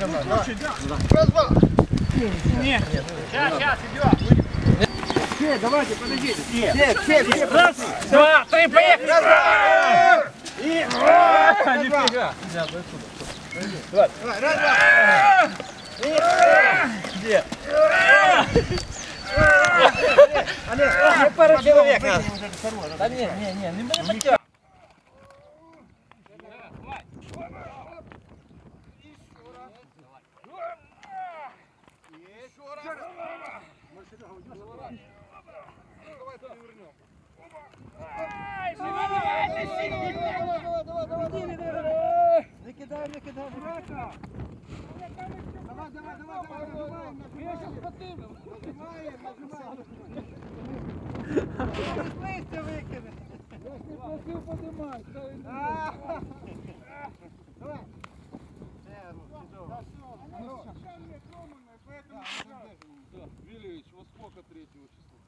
Раз, два. Сейчас, сейчас, идем. Все, давайте, подождите. Все, все, все. Раз, два, три, поехали. Раз, два. И... Давай, Нифига. раз, два. Где? Олег, пару человек надо. надо. Да не, не, не, будем потягивать. Не кидай, не кидай. Давай, давай, давай, давай, нажимаем, нажимаем. Нажимаем, нажимаем. Листя викине. Я ж не просив подимати. Третьего числа.